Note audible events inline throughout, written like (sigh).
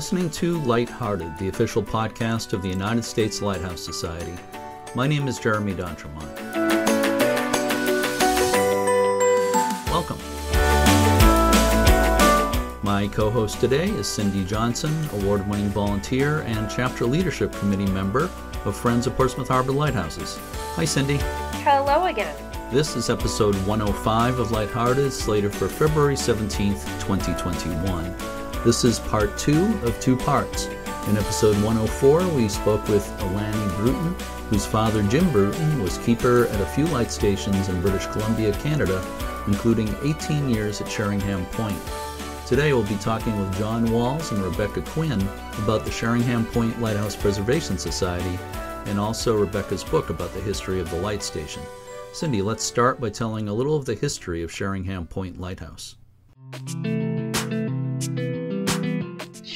listening to Lighthearted, the official podcast of the United States Lighthouse Society. My name is Jeremy D'Entremont. Welcome. My co host today is Cindy Johnson, award winning volunteer and chapter leadership committee member of Friends of Portsmouth Harbor Lighthouses. Hi, Cindy. Hello again. This is episode 105 of Lighthearted, slated for February 17th, 2021. This is part two of two parts. In episode 104, we spoke with Alani Bruton, whose father, Jim Bruton, was keeper at a few light stations in British Columbia, Canada, including 18 years at Sheringham Point. Today we'll be talking with John Walls and Rebecca Quinn about the Sheringham Point Lighthouse Preservation Society and also Rebecca's book about the history of the light station. Cindy, let's start by telling a little of the history of Sheringham Point Lighthouse.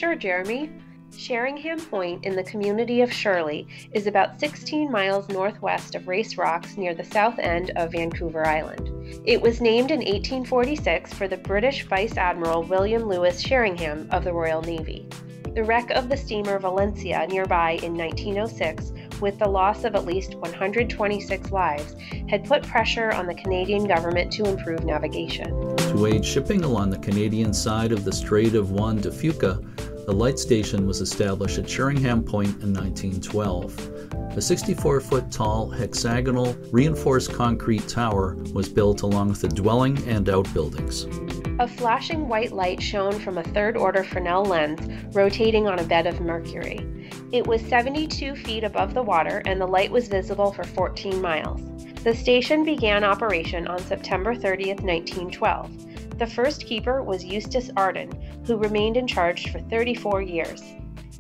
Sure, Jeremy. Sheringham Point in the community of Shirley is about 16 miles northwest of Race Rocks near the south end of Vancouver Island. It was named in 1846 for the British Vice Admiral William Lewis Sheringham of the Royal Navy. The wreck of the steamer Valencia nearby in 1906, with the loss of at least 126 lives, had put pressure on the Canadian government to improve navigation. To aid shipping along the Canadian side of the Strait of Juan de Fuca, a light station was established at Sheringham Point in 1912. A 64 foot tall, hexagonal, reinforced concrete tower was built along with the dwelling and outbuildings. A flashing white light shone from a third order Fresnel lens rotating on a bed of mercury. It was 72 feet above the water and the light was visible for 14 miles. The station began operation on September 30, 1912. The first keeper was Eustace Arden, who remained in charge for 34 years.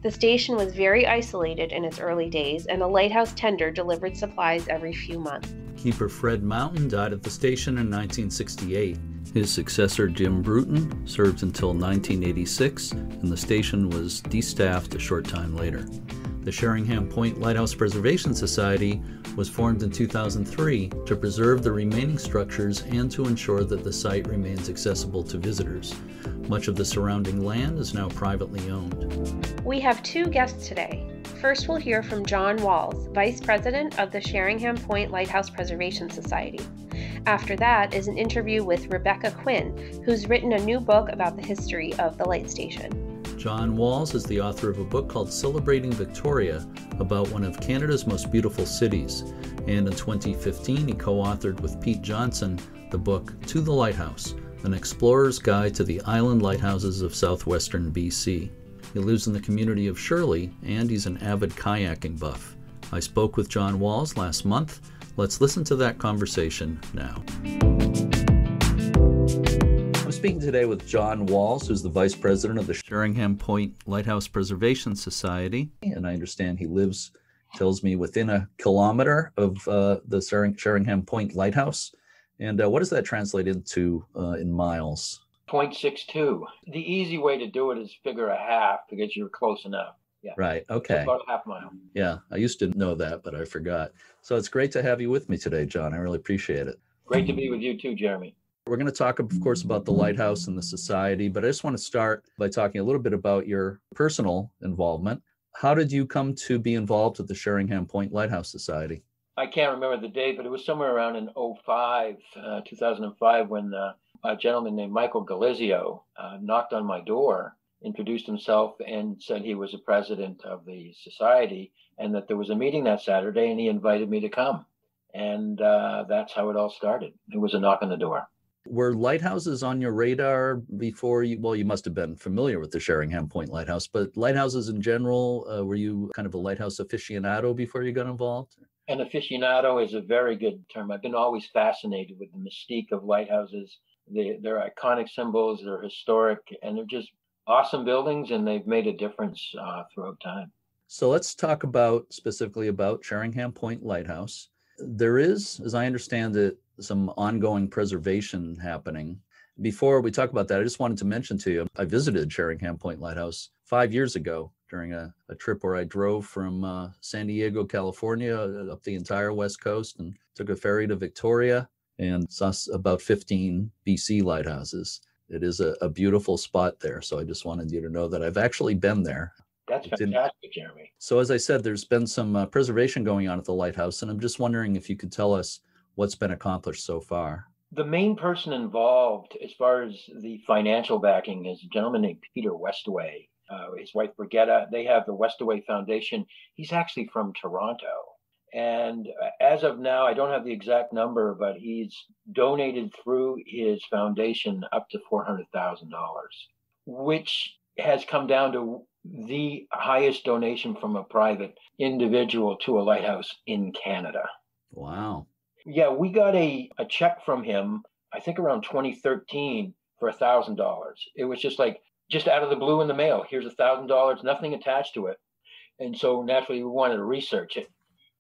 The station was very isolated in its early days, and a lighthouse tender delivered supplies every few months. Keeper Fred Mountain died at the station in 1968. His successor, Jim Bruton, served until 1986, and the station was destaffed a short time later. The Sheringham Point Lighthouse Preservation Society was formed in 2003 to preserve the remaining structures and to ensure that the site remains accessible to visitors. Much of the surrounding land is now privately owned. We have two guests today. First, we'll hear from John Walls, Vice President of the Sheringham Point Lighthouse Preservation Society. After that is an interview with Rebecca Quinn, who's written a new book about the history of the light station. John Walls is the author of a book called Celebrating Victoria about one of Canada's most beautiful cities. And in 2015, he co authored with Pete Johnson the book To the Lighthouse An Explorer's Guide to the Island Lighthouses of Southwestern BC. He lives in the community of Shirley and he's an avid kayaking buff. I spoke with John Walls last month. Let's listen to that conversation now speaking today with John Walls, who's the vice president of the Sheringham Point Lighthouse Preservation Society. And I understand he lives, tells me, within a kilometer of uh, the Sheringham Point Lighthouse. And uh, what does that translate into uh, in miles? 0.62. The easy way to do it is figure a half because you're close enough. Yeah. Right. Okay. About a half mile. Yeah. I used to know that, but I forgot. So it's great to have you with me today, John. I really appreciate it. Great to be with you too, Jeremy. We're going to talk, of course, about the lighthouse and the society, but I just want to start by talking a little bit about your personal involvement. How did you come to be involved with the Sheringham Point Lighthouse Society? I can't remember the date, but it was somewhere around in 05, uh, 2005, when uh, a gentleman named Michael Galizio uh, knocked on my door, introduced himself, and said he was a president of the society and that there was a meeting that Saturday, and he invited me to come. And uh, that's how it all started. It was a knock on the door. Were lighthouses on your radar before you? Well, you must have been familiar with the Sheringham Point Lighthouse, but lighthouses in general, uh, were you kind of a lighthouse aficionado before you got involved? An aficionado is a very good term. I've been always fascinated with the mystique of lighthouses. They, they're iconic symbols, they're historic, and they're just awesome buildings, and they've made a difference uh, throughout time. So let's talk about specifically about Sheringham Point Lighthouse. There is, as I understand it, some ongoing preservation happening. Before we talk about that, I just wanted to mention to you I visited Sheringham Point Lighthouse five years ago during a, a trip where I drove from uh, San Diego, California, uh, up the entire West Coast and took a ferry to Victoria and saw about 15 BC lighthouses. it is a, a beautiful spot there. So I just wanted you to know that I've actually been there. That's fantastic, Jeremy. So as I said, there's been some uh, preservation going on at the lighthouse, and I'm just wondering if you could tell us what's been accomplished so far. The main person involved, as far as the financial backing, is a gentleman named Peter Westaway. Uh, his wife Brigitta. They have the Westaway Foundation. He's actually from Toronto. And uh, as of now, I don't have the exact number, but he's donated through his foundation up to $400,000, which has come down to the highest donation from a private individual to a lighthouse in Canada. Wow. Yeah, we got a, a check from him, I think around 2013 for a thousand dollars. It was just like just out of the blue in the mail. Here's a thousand dollars, nothing attached to it. And so naturally we wanted to research it.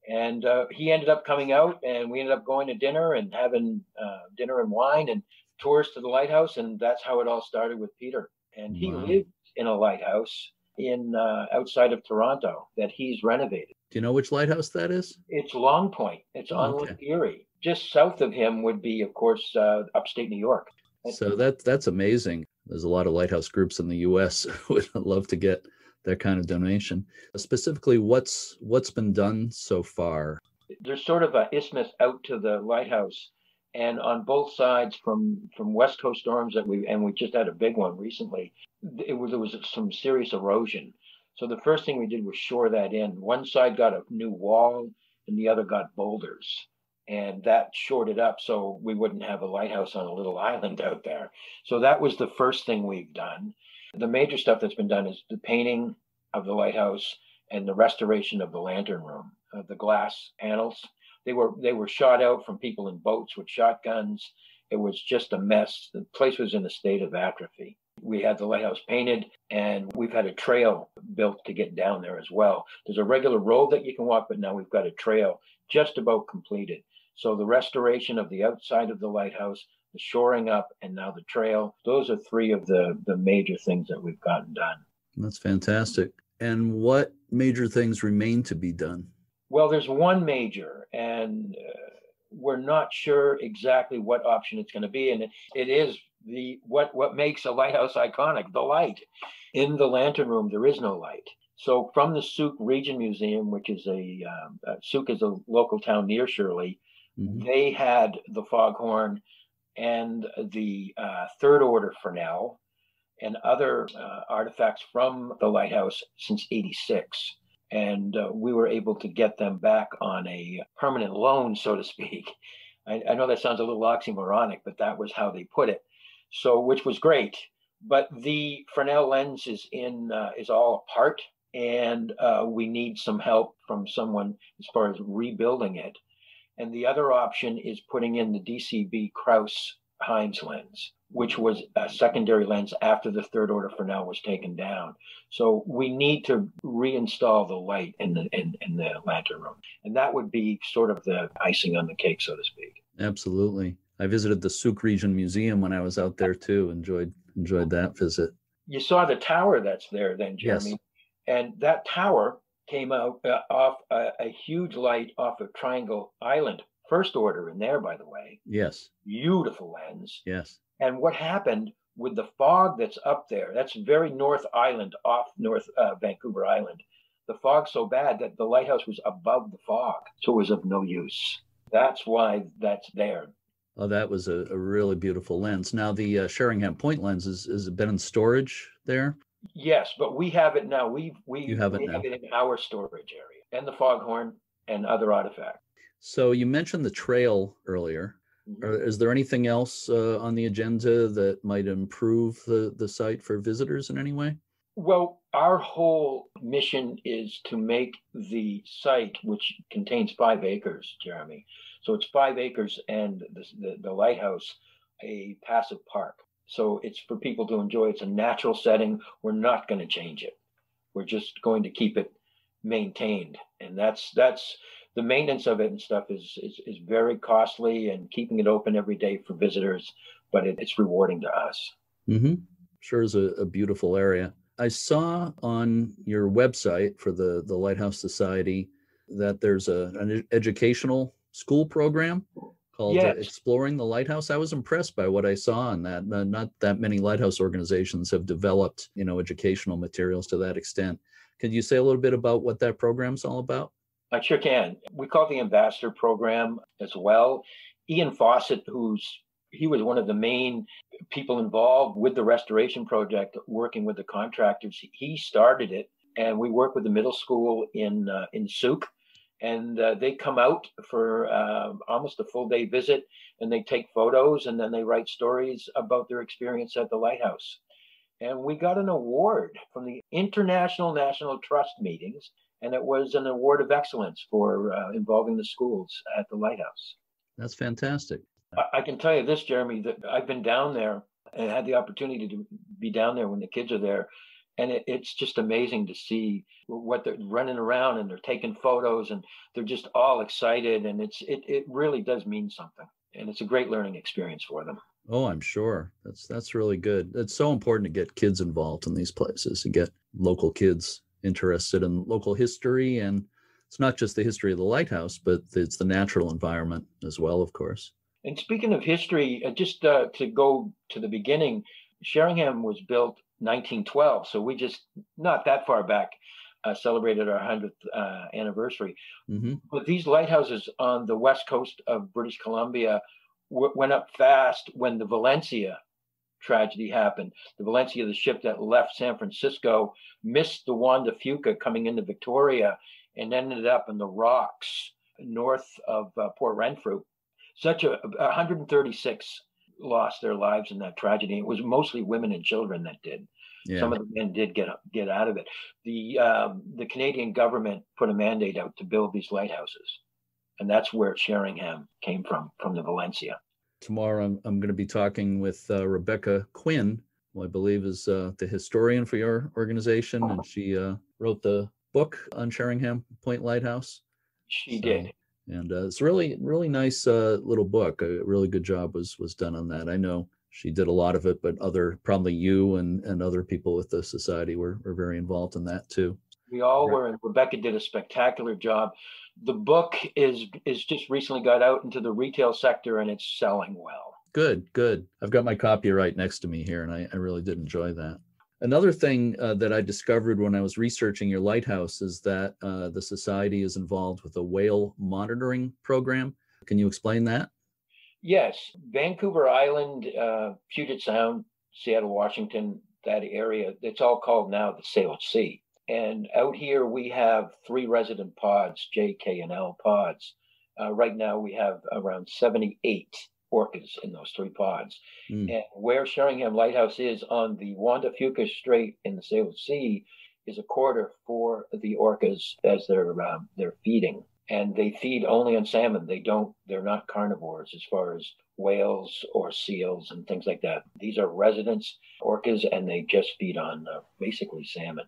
And uh, he ended up coming out and we ended up going to dinner and having uh, dinner and wine and tours to the lighthouse. And that's how it all started with Peter. And he Wow. lived in a lighthouse in uh, outside of Toronto that he's renovated. Do you know which lighthouse that is? It's Long Point. It's on Okay. Lake Erie. Just south of him would be, of course, uh, upstate New York. So that that's amazing. There's a lot of lighthouse groups in the U.S. (laughs) who would love to get that kind of donation. Specifically, what's what's been done so far? There's sort of a isthmus out to the lighthouse, and on both sides from from west coast storms that we and we just had a big one recently. It was there was some serious erosion. So the first thing we did was shore that in. One side got a new wall, and the other got boulders. and that shored it up so we wouldn't have a lighthouse on a little (laughs) island out there. So that was the first thing we've done. The major stuff that's been done is the painting of the lighthouse and the restoration of the lantern room, uh, the glass panels. They were they were shot out from people in boats with shotguns. It was just a mess. The place was in a state of atrophy. We had the lighthouse painted, and we've had a trail built to get down there as well. There's a regular road that you can walk, but now we've got a trail just about completed. So the restoration of the outside of the lighthouse, the shoring up, and now the trail, those are three of the, the major things that we've gotten done. That's fantastic. And what major things remain to be done? Well, there's one major, and uh, we're not sure exactly what option it's going to be. And it, it is the what what makes a lighthouse iconic, the light. In the lantern room, there is no light. So from the Sooke Region Museum, which is a um, uh, Sooke is a local town near Shirley, Mhm. they had the foghorn and the uh, third order Fresnel and other uh, artifacts from the lighthouse since 86. And uh, we were able to get them back on a permanent loan, so to speak. I, I know that sounds a little oxymoronic, but that was how they put it. So, which was great. But the Fresnel lens is in uh, is all apart, and uh, we need some help from someone as far as rebuilding it. And the other option is putting in the DCB Kraus Heinz lens, which was a secondary lens after the third order Fresnel was taken down. So we need to reinstall the light in the in, in the lantern room. And that would be sort of the icing on the cake, so to speak. Absolutely. I visited the Sooke Region Museum when I was out there too. Enjoyed enjoyed that visit. You saw the tower that's there then, Yes. Jeremy. And that tower came out uh, off a, a huge light off of Triangle Island. First order in there, by the way. Yes. Beautiful lens. Yes. And what happened with the fog that's up there, that's very North Island, off North uh, Vancouver Island. The fog's so bad that the lighthouse was above the fog, so it was of no use. That's why that's there. Oh, that was a, a really beautiful lens. Now the uh, Sheringham Point lens is is it been in storage there? Yes, but we have it now. We we, You have it we have it in our storage area and the foghorn and other artifacts. So you mentioned the trail earlier. Mhm. Is there anything else uh, on the agenda that might improve the, the site for visitors in any way? Well, our whole mission is to make the site, which contains five acres, Jeremy. So it's five acres and the, the, the lighthouse, a passive park. So it's for people to enjoy. It's a natural setting. We're not going to change it. We're just going to keep it maintained, and that's that's the maintenance of it and stuff is is, is very costly. And keeping it open every day for visitors, but it, it's rewarding to us. Mm-hmm. Sure is a, a beautiful area. I saw on your website for the, the Lighthouse Society that there's a, an educational school program called uh, yes. Exploring the Lighthouse. I was impressed by what I saw in that. Not that many lighthouse organizations have developed, you know, educational materials to that extent. Could you say a little bit about what that program's all about? I sure can. We call it the Ambassador Program as well. Ian Fawcett, who's he was one of the main people involved with the restoration project, working with the contractors. He started it, and we work with the middle school in uh, in Sooke and uh, they come out for uh, almost a full day visit and they take photos and then they write stories about their experience at the lighthouse. And we got an award from the international national trust meetings and it was an award of excellence for uh, involving the schools at the lighthouse. That's fantastic. I, I can tell you this jeremy that i've been down there and had the opportunity to be down there when the kids are there and it, it's just amazing to see what they're running around and they're taking photos and they're just all excited. And it's it, it really does mean something. And it's a great learning experience for them. Oh i'm sure. That's that's really good. It's so important to get kids involved in these places to get local kids interested in local history. And it's not just the history of the lighthouse but it's the natural environment as well of course. And speaking of history uh, just uh, to go to the beginning sheringham was built 1912. So we just not that far back uh, celebrated our 100th uh, anniversary. Mm-hmm. But these lighthouses on the west coast of British Columbia w- went up fast when the Valencia tragedy happened. The Valencia, the ship that left San Francisco, missed the Juan de Fuca coming into Victoria and ended up in the rocks north of uh, Port Renfrew. Such a 136 lost their lives in that tragedy. It was mostly women and children that did. Yeah. Some of the men did get get out of it. The um, the Canadian government put a mandate out to build these lighthouses, and that's where Sheringham came from, from the Valencia. Tomorrow, I'm, I'm going to be talking with uh, Rebecca Quinn, who I believe is uh, the historian for your organization, and she uh, wrote the book on Sheringham Point Lighthouse. She so, did and uh, it's really really nice uh, little book. A really good job was was done on that. I know she did a lot of it, but other probably you and and other people with the society were were very involved in that too. We all were, and Rebecca did a spectacular job. The book is is just recently got out into the retail sector, and it's selling well. Good, good. I've got my copy right next to me here, and I, I really did enjoy that. Another thing uh, that I discovered when I was researching your lighthouse is that uh, the society is involved with a whale monitoring program. Can you explain that? Yes, Vancouver Island, uh, Puget Sound, Seattle, Washington, that area, it's all called now the Salish Sea. And out here we have three resident pods, J, K, and L pods. Uh, right now we have around 78 orcas in those three pods. Mm. And where Sheringham Lighthouse is on the Juan de Fuca Strait in the Salish Sea is a quarter for the orcas as they're um, they're feeding. And they feed only on salmon. They don't. They're not carnivores as far as whales or seals and things like that. These are residents orcas, and they just feed on uh, basically salmon.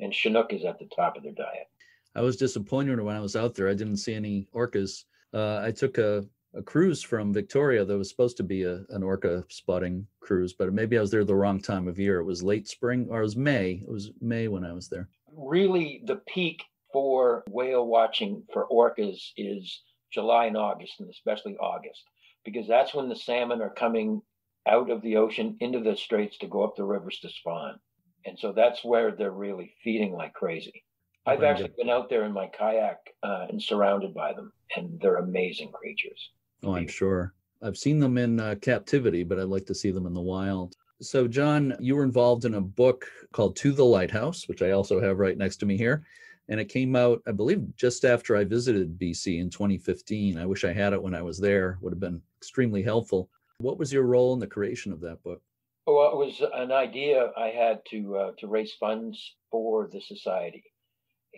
And Chinook is at the top of their diet. I was disappointed when I was out there. I didn't see any orcas. Uh, I took a a cruise from Victoria that was supposed to be a, an orca spotting cruise, but maybe I was there the wrong time of year. It was late spring or it was May. It was May when I was there. Really, the peak for whale watching for orcas is July and August, and especially August, because that's when the salmon are coming out of the ocean into the straits to go up the rivers to spawn. And so that's where they're really feeding like crazy. I've actually been out there in my kayak uh, and surrounded by them, and they're amazing creatures. Oh, I'm sure. I've seen them in uh, captivity, but I'd like to see them in the wild. So, John, you were involved in a book called To the Lighthouse, which I also have right next to me here. And it came out, I believe, just after I visited BC in 2015. I wish I had it when I was there, would have been extremely helpful. What was your role in the creation of that book? Well, it was an idea I had to uh, to raise funds for the society,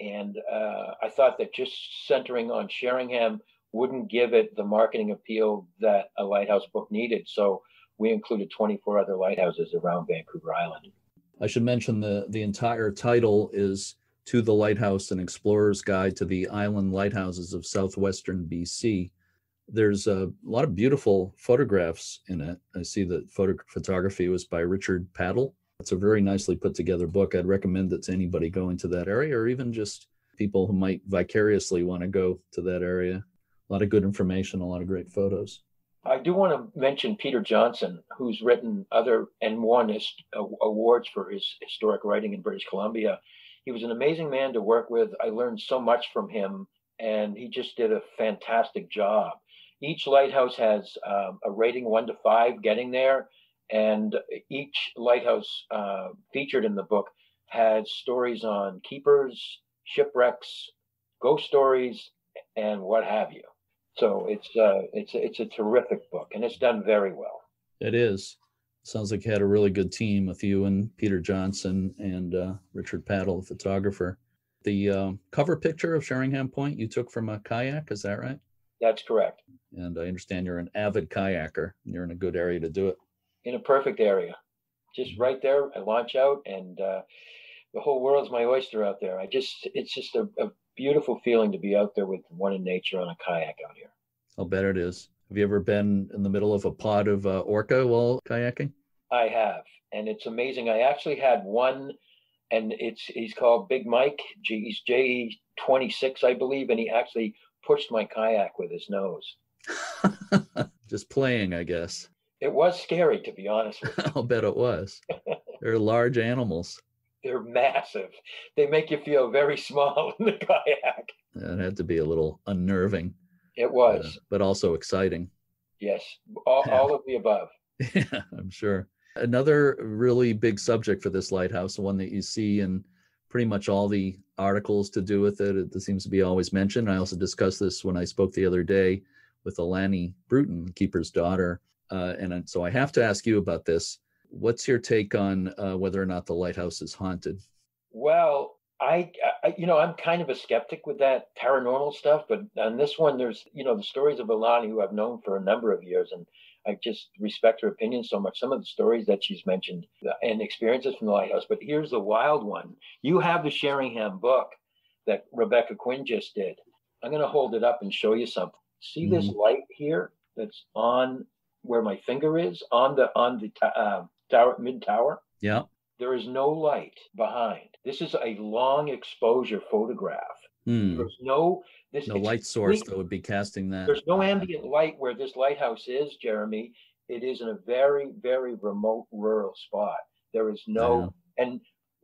and uh, I thought that just centering on Sheringham wouldn't give it the marketing appeal that a lighthouse book needed. So we included 24 other lighthouses around Vancouver Island. I should mention the, the entire title is To the Lighthouse An Explorer's Guide to the Island Lighthouses of Southwestern BC. There's a lot of beautiful photographs in it. I see that photo- photography was by Richard Paddle. It's a very nicely put together book. I'd recommend it to anybody going to that area or even just people who might vicariously want to go to that area A lot of good information, a lot of great photos. I do want to mention Peter Johnson, who's written other and won uh, awards for his historic writing in British Columbia. He was an amazing man to work with. I learned so much from him, and he just did a fantastic job. Each lighthouse has um, a rating one to five getting there, and each lighthouse uh, featured in the book has stories on keepers, shipwrecks, ghost stories, and what have you. So it's uh, it's it's a terrific book, and it's done very well. It is. Sounds like you had a really good team with you and Peter Johnson and uh, Richard Paddle, the photographer. The uh, cover picture of Sheringham Point you took from a kayak, is that right? That's correct. And I understand you're an avid kayaker. You're in a good area to do it. In a perfect area, just right there. I launch out, and uh, the whole world's my oyster out there. I just it's just a, a beautiful feeling to be out there with one in nature on a kayak out here. I'll bet it is. Have you ever been in the middle of a pod of uh, orca while kayaking? I have, and it's amazing. I actually had one, and it's he's called Big Mike. He's J twenty six, I believe, and he actually pushed my kayak with his nose. (laughs) Just playing, I guess. It was scary, to be honest with (laughs) you. I'll bet it was. (laughs) They're large animals. They're massive. They make you feel very (laughs) small in the kayak. It had to be a little unnerving, It uh, was, but also exciting. yes, all, all of the above. (laughs) Yeah, I'm sure. Another really big subject for this lighthouse, the one that you see in pretty much all the articles to do with it, it seems to be always mentioned. I also discussed this when I spoke the other day with Alani Bruton, keeper's daughter. Uh, and so I have to ask you about this. What's your take on uh, whether or not the lighthouse is haunted? Well, I, I, you know, I'm kind of a skeptic with that paranormal stuff, but on this one, there's, you know, the stories of Alani, who I've known for a number of years, and I just respect her opinion so much. Some of the stories that she's mentioned uh, and experiences from the lighthouse, but here's the wild one. You have the Sheringham book that Rebecca Quinn just did. I'm going to hold it up and show you something. See this light here that's on where my finger is on the on the uh, tower mid tower. Yeah. There is no light behind. This is a long exposure photograph. Hmm. There's no this No light source that would be casting that. There's no ambient light where this lighthouse is, Jeremy. It is in a very, very remote rural spot. There is no and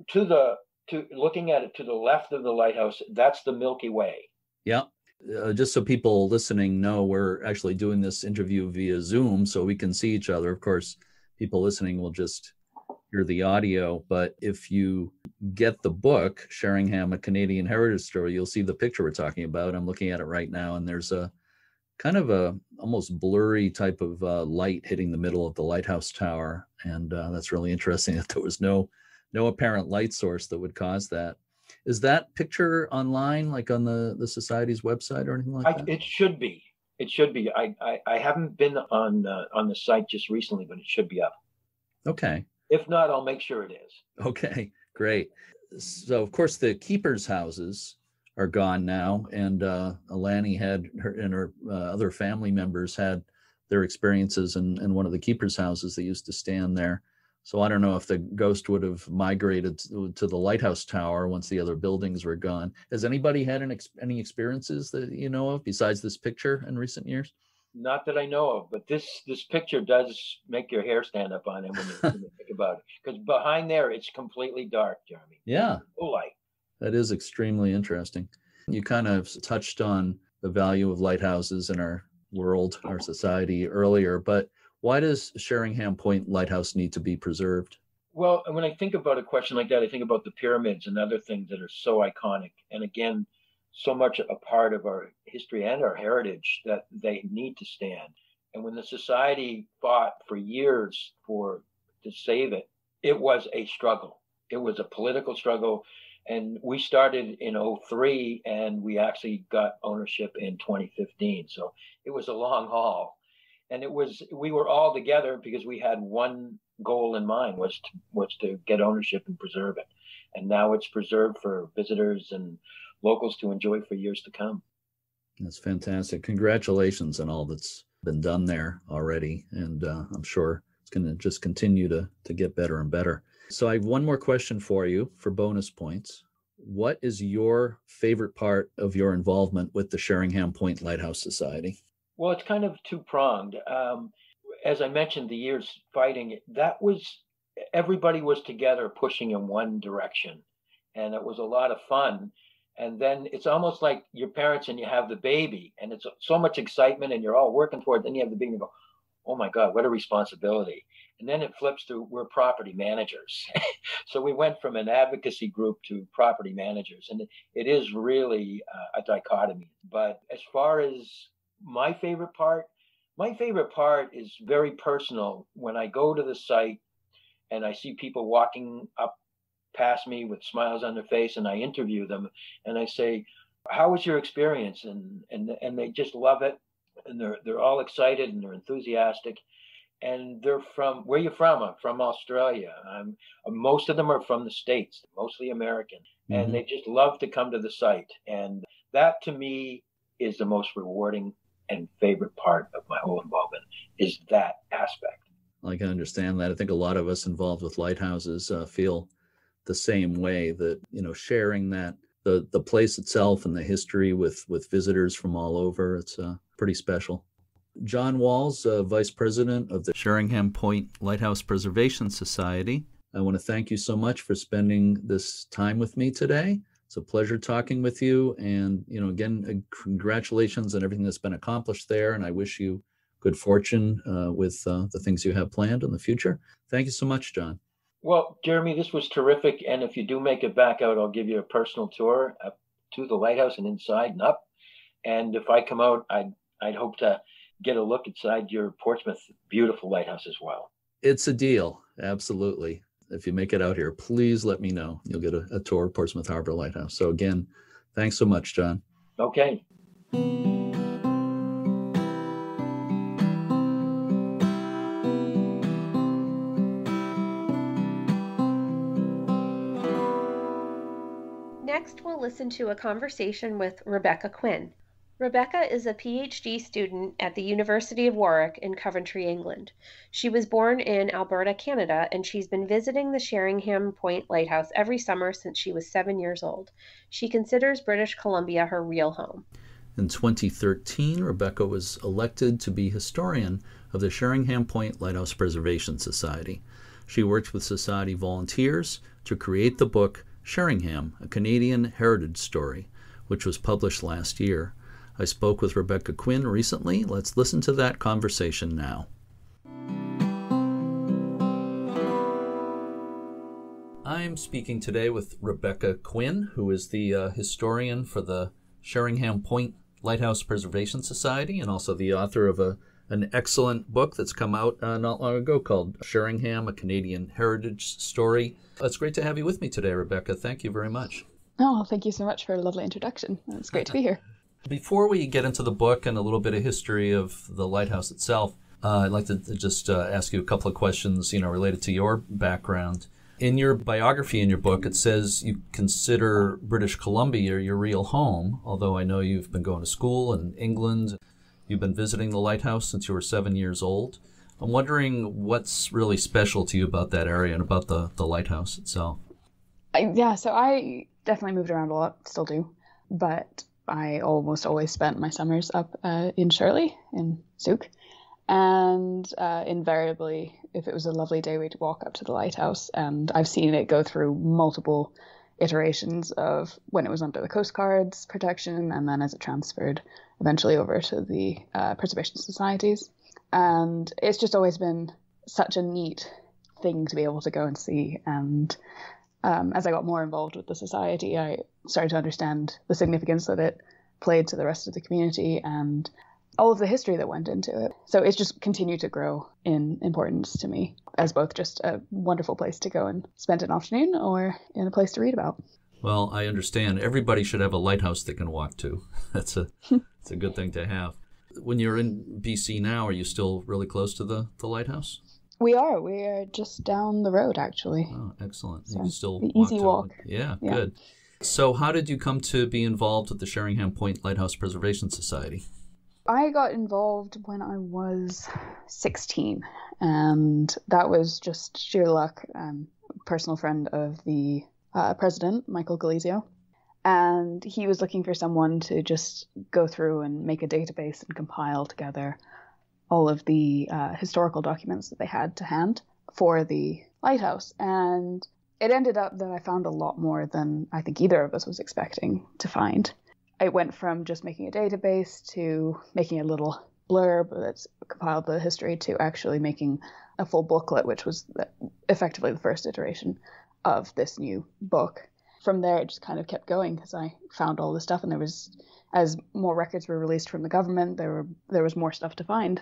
to the to looking at it to the left of the lighthouse, that's the Milky Way. Yeah. Uh, just so people listening know, we're actually doing this interview via Zoom so we can see each other. Of course, people listening will just hear the audio. But if you get the book, Sheringham, a Canadian Heritage Story, you'll see the picture we're talking about. I'm looking at it right now, and there's a kind of a almost blurry type of uh, light hitting the middle of the lighthouse tower. And uh, that's really interesting (laughs) that there was no no apparent light source that would cause that. Is that picture online, like on the the society's website or anything like I, that? it should be. It should be. I, I, I haven't been on uh, on the site just recently, but it should be up. Okay. If not, I'll make sure it is. Okay. Great. So of course the keepers' houses are gone now, and uh, Alani had her and her uh, other family members had their experiences in, in one of the keepers' houses that used to stand there. So I don't know if the ghost would have migrated to, the lighthouse tower once the other buildings were gone. Has anybody had an ex- any experiences that you know of besides this picture in recent years? Not that I know of, but this this picture does make your hair stand up on end when you, when you think about it. Because behind there, it's completely dark, Jeremy. Yeah. No light. That is extremely interesting. You kind of touched on the value of lighthouses in our world, our society earlier, but why does Sheringham Point Lighthouse need to be preserved? Well, when I think about a question like that, I think about the pyramids and other things that are so iconic, and again, so much a part of our history and our heritage that they need to stand. And when the society fought for years for to save it, it was a struggle. It was a political struggle. And we started in 03 and we actually got ownership in 2015. So it was a long haul. And it was we were all together because we had one goal in mind was to was to get ownership and preserve it. And now it's preserved for visitors and locals to enjoy for years to come. That's fantastic. Congratulations on all that's been done there already. And uh, I'm sure it's going to just continue to, to get better and better. So I have one more question for you for bonus points. what is your favorite part of your involvement with the Sheringham Point Lighthouse Society? Well, it's kind of two pronged. Um, as I mentioned, the years fighting, that was everybody was together pushing in one direction. And it was a lot of fun. And then it's almost like your parents and you have the baby, and it's so much excitement, and you're all working for it. Then you have the baby and go, oh my God, what a responsibility. And then it flips to we're property managers. (laughs) so we went from an advocacy group to property managers. And it, is really uh, a dichotomy. But as far as my favorite part, my favorite part is very personal. When I go to the site and I see people walking up past me with smiles on their face and I interview them and I say, how was your experience? And, and, and they just love it. And they're, they're all excited and they're enthusiastic and they're from where you from i'm from australia i'm most of them are from the states mostly american mm-hmm. and they just love to come to the site and that to me is the most rewarding and favorite part of my whole involvement is that aspect i can understand that i think a lot of us involved with lighthouses uh, feel the same way that you know sharing that the the place itself and the history with with visitors from all over it's uh, pretty special John Walls, uh, Vice President of the Sheringham Point Lighthouse Preservation Society. I want to thank you so much for spending this time with me today. It's a pleasure talking with you. And, you know, again, uh, congratulations on everything that's been accomplished there. And I wish you good fortune uh, with uh, the things you have planned in the future. Thank you so much, John. Well, Jeremy, this was terrific. And if you do make it back out, I'll give you a personal tour up to the lighthouse and inside and up. And if I come out, I'd, I'd hope to get a look inside your Portsmouth beautiful lighthouse as well. It's a deal. Absolutely. If you make it out here, please let me know. You'll get a, a tour of Portsmouth Harbor Lighthouse. So, again, thanks so much, John. Okay. Next, we'll listen to a conversation with Rebecca Quinn. Rebecca is a PhD student at the University of Warwick in Coventry, England. She was born in Alberta, Canada, and she's been visiting the Sheringham Point Lighthouse every summer since she was seven years old. She considers British Columbia her real home. In 2013, Rebecca was elected to be historian of the Sheringham Point Lighthouse Preservation Society. She worked with Society volunteers to create the book Sheringham, a Canadian Heritage Story, which was published last year. I spoke with Rebecca Quinn recently. Let's listen to that conversation now. I'm speaking today with Rebecca Quinn, who is the uh, historian for the Sheringham Point Lighthouse Preservation Society and also the author of a an excellent book that's come out uh, not long ago called Sheringham, a Canadian Heritage Story. It's great to have you with me today, Rebecca. Thank you very much. Oh, thank you so much for a lovely introduction. It's great to be here. (laughs) Before we get into the book and a little bit of history of the lighthouse itself, uh, I'd like to just uh, ask you a couple of questions, you know, related to your background. In your biography in your book, it says you consider British Columbia your real home, although I know you've been going to school in England. You've been visiting the lighthouse since you were seven years old. I'm wondering what's really special to you about that area and about the, the lighthouse itself. yeah, so I definitely moved around a lot, still do. But I almost always spent my summers up uh, in Shirley in Sooke. And uh, invariably, if it was a lovely day, we'd walk up to the lighthouse. And I've seen it go through multiple iterations of when it was under the Coast Guard's protection and then as it transferred eventually over to the uh, preservation societies. And it's just always been such a neat thing to be able to go and see. And um, as I got more involved with the society, I started to understand the significance that it played to the rest of the community and all of the history that went into it. So it's just continued to grow in importance to me as both just a wonderful place to go and spend an afternoon or in a place to read about. Well, I understand. Everybody should have a lighthouse they can walk to. (laughs) That's a (laughs) that's a good thing to have. When you're in BC now, are you still really close to the, the lighthouse? We are. We are just down the road, actually. Oh, excellent. So you still the easy walk. Yeah, yeah, good. So, how did you come to be involved with the Sheringham Point Lighthouse Preservation Society? I got involved when I was 16, and that was just sheer luck. Um, personal friend of the uh, president, Michael Galizio, And he was looking for someone to just go through and make a database and compile together all of the uh, historical documents that they had to hand for the lighthouse. And it ended up that I found a lot more than I think either of us was expecting to find. I went from just making a database to making a little blurb that's compiled the history to actually making a full booklet, which was effectively the first iteration of this new book. From there, it just kind of kept going because I found all this stuff, and there was, as more records were released from the government, there were there was more stuff to find,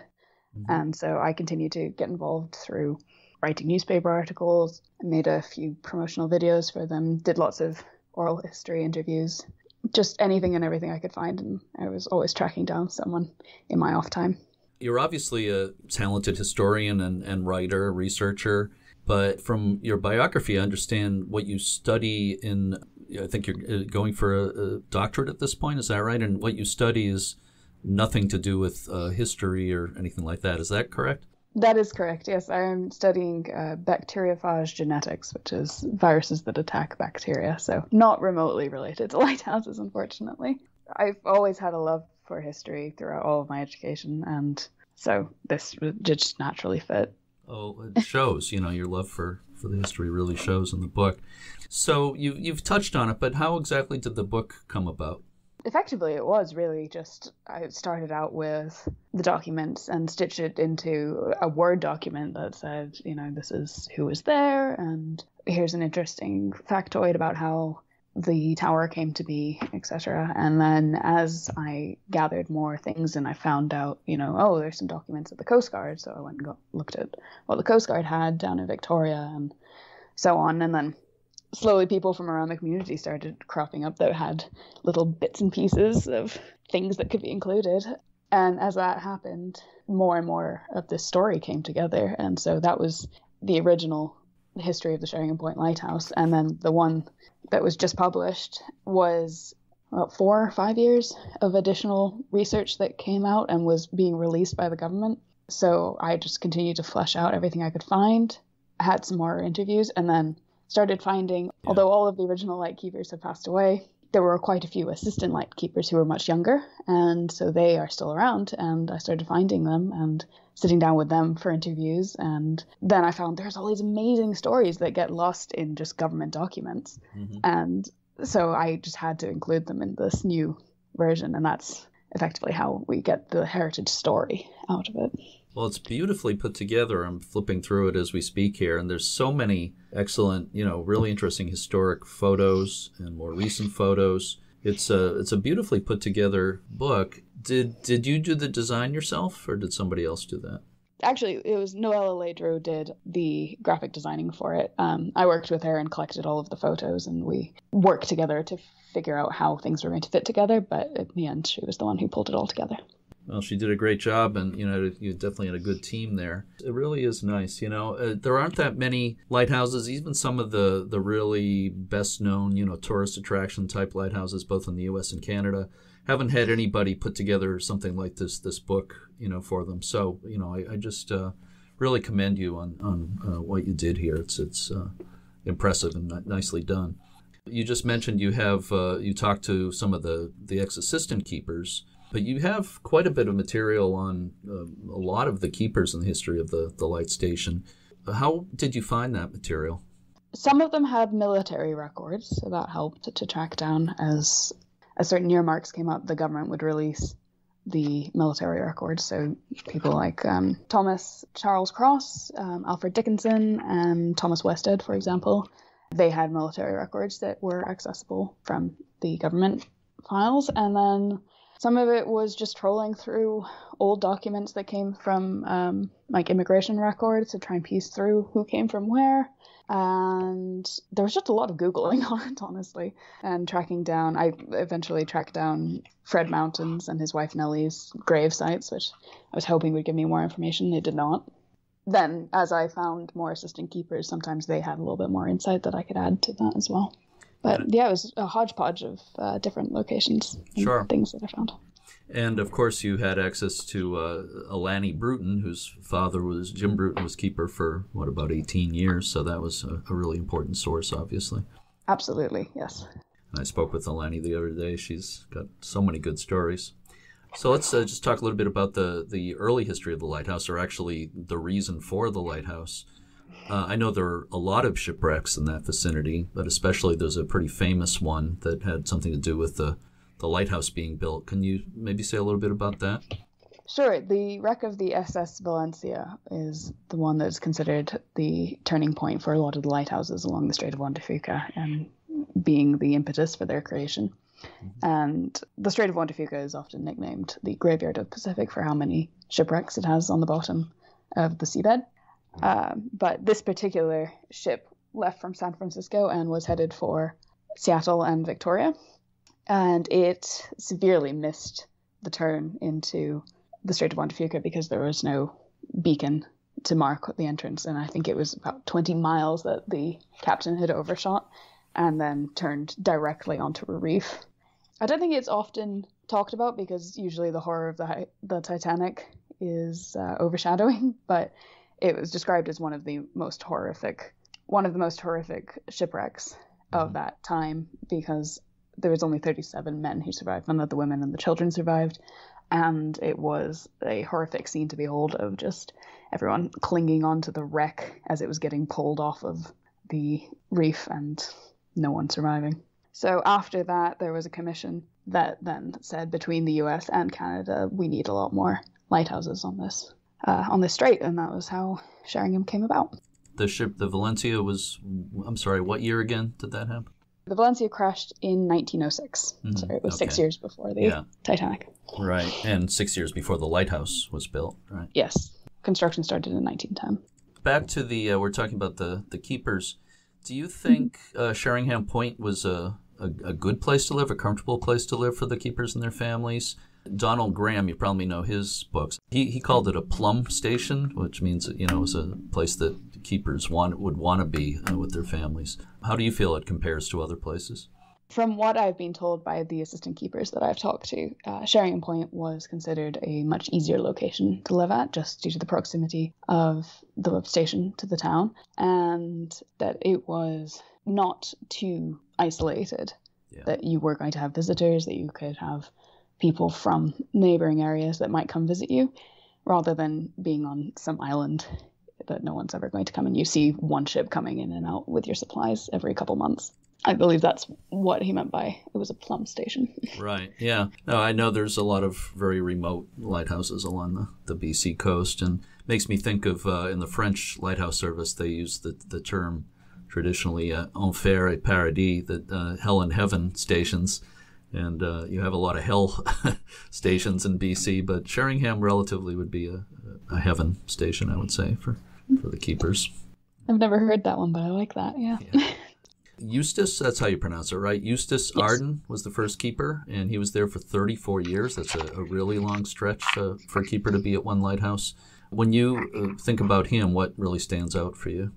mm-hmm. and so I continued to get involved through writing newspaper articles, made a few promotional videos for them, did lots of oral history interviews, just anything and everything I could find, and I was always tracking down someone in my off time. You're obviously a talented historian and, and writer, researcher, but from your biography, I understand what you study in. I think you're uh, going for a, a doctorate at this point. Is that right? And what you study is nothing to do with uh, history or anything like that. Is that correct? That is correct. Yes, I am studying uh, bacteriophage genetics, which is viruses that attack bacteria. So not remotely related to (laughs) lighthouses, unfortunately. I've always had a love for history throughout all of my education, and so this just naturally fit. Oh, it shows. you know, your love for for the history really shows in the book. So you you've touched on it, but how exactly did the book come about? Effectively it was really just I started out with the documents and stitched it into a Word document that said, you know, this is who was there and here's an interesting factoid about how the tower came to be, etc. And then as I gathered more things and I found out, you know, oh, there's some documents at the Coast Guard, so I went and got, looked at what the Coast Guard had down in Victoria and so on. And then slowly people from around the community started cropping up that had little bits and pieces of things that could be included. And as that happened, more and more of this story came together. And so that was the original history of the Sheringham Point Lighthouse. And then the one that was just published was about four or five years of additional research that came out and was being released by the government. So I just continued to flesh out everything I could find. Had some more interviews, and then started finding, yeah. although all of the original light keepers have passed away, there were quite a few assistant light keepers who were much younger, and so they are still around. And I started finding them and sitting down with them for interviews. And then I found there's all these amazing stories that get lost in just government documents. Mm-hmm. And so I just had to include them in this new version, and that's effectively how we get the heritage story out of it. Well, it's beautifully put together. I'm flipping through it as we speak here, and there's so many excellent, you know, really interesting historic photos and more recent photos. It's a it's a beautifully put together book. Did did you do the design yourself, or did somebody else do that? Actually, it was Noella Ledrew did the graphic designing for it. Um, I worked with her and collected all of the photos, and we worked together to figure out how things were going to fit together. But in the end, she was the one who pulled it all together. Well, she did a great job, and you know, you definitely had a good team there. It really is nice. You know, uh, there aren't that many lighthouses. Even some of the the really best known, you know, tourist attraction type lighthouses, both in the U.S. and Canada, haven't had anybody put together something like this this book, you know, for them. So, you know, I, I just uh, really commend you on on uh, what you did here. It's it's uh, impressive and nicely done. You just mentioned you have uh, you talked to some of the the ex assistant keepers but you have quite a bit of material on uh, a lot of the keepers in the history of the, the light station. How did you find that material? Some of them had military records, so that helped to track down as as certain year marks came up, the government would release the military records. So people like um, Thomas Charles Cross, um, Alfred Dickinson, and Thomas Wested, for example, they had military records that were accessible from the government files. And then some of it was just trolling through old documents that came from um, like immigration records to try and piece through who came from where. And there was just a lot of Googling (laughs) on it, honestly, and tracking down. I eventually tracked down Fred Mountains and his wife Nellie's grave sites, which I was hoping would give me more information. It did not. Then, as I found more assistant keepers, sometimes they had a little bit more insight that I could add to that as well. But yeah, it was a hodgepodge of uh, different locations sure. things that I found. And of course, you had access to uh, Alani Bruton, whose father was Jim Bruton, was keeper for what about 18 years. So that was a, a really important source, obviously. Absolutely, yes. I spoke with Alani the other day. She's got so many good stories. So let's uh, just talk a little bit about the, the early history of the lighthouse, or actually the reason for the lighthouse. Uh, I know there are a lot of shipwrecks in that vicinity, but especially there's a pretty famous one that had something to do with the, the lighthouse being built. Can you maybe say a little bit about that? Sure. The wreck of the SS Valencia is the one that's considered the turning point for a lot of the lighthouses along the Strait of Juan de Fuca and being the impetus for their creation. Mm-hmm. And the Strait of Juan de Fuca is often nicknamed the graveyard of Pacific for how many shipwrecks it has on the bottom of the seabed. Um, but this particular ship left from San Francisco and was headed for Seattle and Victoria. And it severely missed the turn into the Strait of Juan de Fuca because there was no beacon to mark the entrance. And I think it was about 20 miles that the captain had overshot and then turned directly onto a reef. I don't think it's often talked about because usually the horror of the the Titanic is uh, overshadowing, (laughs) but it was described as one of the most horrific one of the most horrific shipwrecks of mm-hmm. that time because there was only 37 men who survived, none of the women and the children survived, and it was a horrific scene to behold of just everyone clinging onto the wreck as it was getting pulled off of the reef and no one surviving. So after that, there was a commission that then said between the U.S. and Canada, we need a lot more lighthouses on this uh, on this strait, and that was how Sheringham came about. The ship, the Valencia, was I'm sorry, what year again did that happen? The Valencia crashed in 1906. Mm-hmm. So it was okay. six years before the yeah. Titanic. Right, and six years before the lighthouse was built. Right. Yes, construction started in 1910. Back to the uh, we're talking about the the keepers. Do you think uh, Sheringham Point was a a, a, good place to live, a comfortable place to live for the keepers and their families. Donald Graham, you probably know his books. He, he called it a plum station, which means you know it was a place that keepers want would want to be uh, with their families. How do you feel it compares to other places? From what I've been told by the assistant keepers that I've talked to, uh, Sheringham Point was considered a much easier location to live at just due to the proximity of the station to the town, and that it was not too isolated. Yeah. That you were going to have visitors, that you could have people from neighboring areas that might come visit you, rather than being on some island that no one's ever going to come and you see one ship coming in and out with your supplies every couple months. I believe that's what he meant by it was a plum station. (laughs) right. Yeah. No, I know there's a lot of very remote lighthouses along the, the BC coast, and makes me think of uh, in the French lighthouse service they use the the term traditionally uh, enfer et paradis, the uh, hell and heaven stations. And uh, you have a lot of hell (laughs) stations in BC, but Sheringham relatively would be a, a heaven station, I would say, for, for the keepers. I've never heard that one, but I like that, yeah. yeah. Eustace, that's how you pronounce it, right? Eustace yes. Arden was the first keeper, and he was there for 34 years. That's a, a really long stretch uh, for a keeper to be at one lighthouse. When you uh, think about him, what really stands out for you?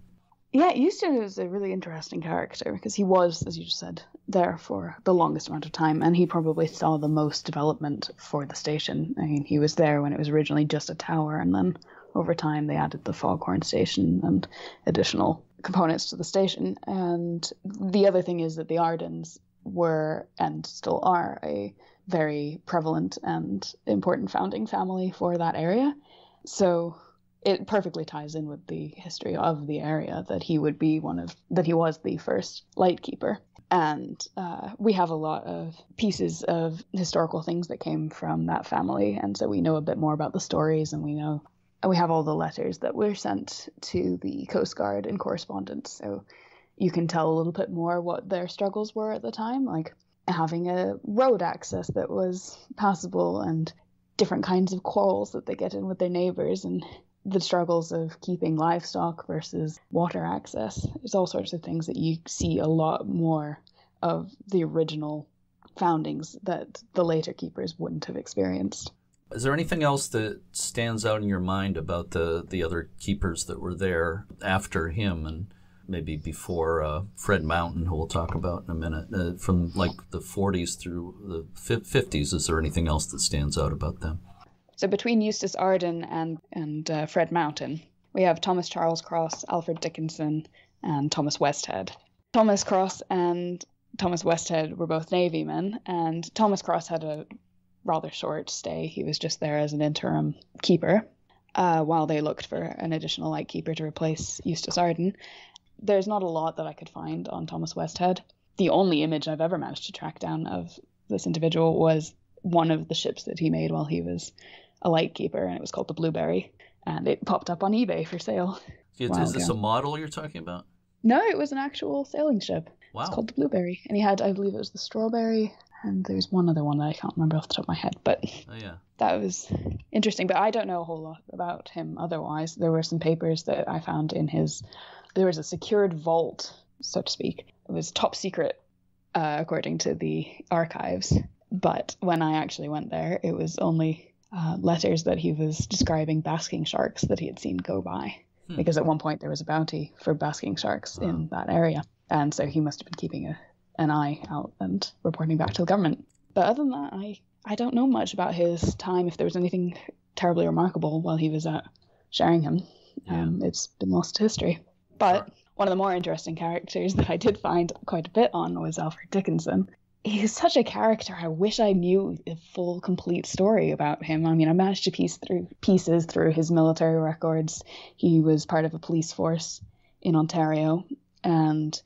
Yeah, Eustace is a really interesting character because he was, as you just said, there for the longest amount of time, and he probably saw the most development for the station. I mean, he was there when it was originally just a tower, and then over time they added the foghorn station and additional components to the station. And the other thing is that the Ardens were and still are a very prevalent and important founding family for that area. So it perfectly ties in with the history of the area that he would be one of that he was the first lightkeeper. And uh, we have a lot of pieces of historical things that came from that family. And so we know a bit more about the stories and we know we have all the letters that were sent to the coast guard in correspondence. So you can tell a little bit more what their struggles were at the time like having a road access that was passable and different kinds of quarrels that they get in with their neighbors and the struggles of keeping livestock versus water access. It's all sorts of things that you see a lot more of the original foundings that the later keepers wouldn't have experienced. Is there anything else that stands out in your mind about the, the other keepers that were there after him and maybe before uh, Fred Mountain, who we'll talk about in a minute, uh, from like the 40s through the 50s? Is there anything else that stands out about them? So between Eustace Arden and and uh, Fred Mountain, we have Thomas Charles Cross, Alfred Dickinson, and Thomas Westhead. Thomas Cross and Thomas Westhead were both Navy men, and Thomas Cross had a rather short stay. He was just there as an interim keeper uh, while they looked for an additional light keeper to replace Eustace Arden. There's not a lot that I could find on Thomas Westhead. The only image I've ever managed to track down of this individual was one of the ships that he made while he was a lightkeeper, and it was called the Blueberry, and it popped up on eBay for sale. Is, is this a model you're talking about? No, it was an actual sailing ship. Wow. It's called the Blueberry, and he had, I believe, it was the Strawberry, and there's one other one that I can't remember off the top of my head, but oh, yeah. that was interesting. But I don't know a whole lot about him otherwise. There were some papers that I found in his. There was a secured vault, so to speak. It was top secret, uh, according to the archives. But when I actually went there, it was only uh, letters that he was describing basking sharks that he had seen go by. Hmm. Because at one point there was a bounty for basking sharks wow. in that area. And so he must have been keeping a an eye out and reporting back to the government. But other than that, I, I don't know much about his time, if there was anything terribly remarkable while he was at Sheringham. Yeah. Um, it's been lost to history. But one of the more interesting characters (laughs) that I did find quite a bit on was Alfred Dickinson. He's such a character. I wish I knew the full, complete story about him. I mean, I managed to piece through pieces through his military records. He was part of a police force in Ontario, and